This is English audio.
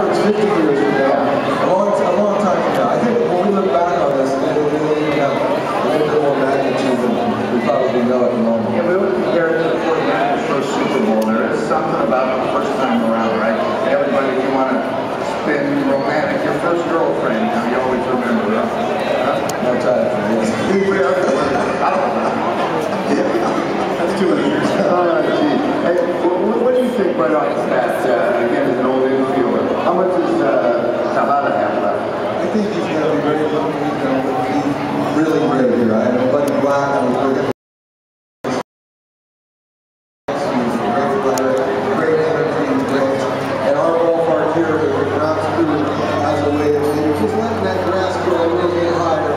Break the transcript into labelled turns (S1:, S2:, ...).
S1: average 50 years from now. A long, a long time from now. I think when we look back on this, it will really have a little bit more magnitude than we probably know at the moment. Yeah,
S2: we would compare it to the 49ers first Super Bowl. There is something about the first time around, right? Everybody, you want to spin romantic. Your first girlfriend, you, know, you always remember, huh? Huh?
S1: No time for this.
S2: I don't know.
S1: That's two years.
S2: Oh, gee. Hey, what, what do you think right off the bat? Uh,
S1: here, but the ground's cool as a way of just letting that grass grow a little bit higher.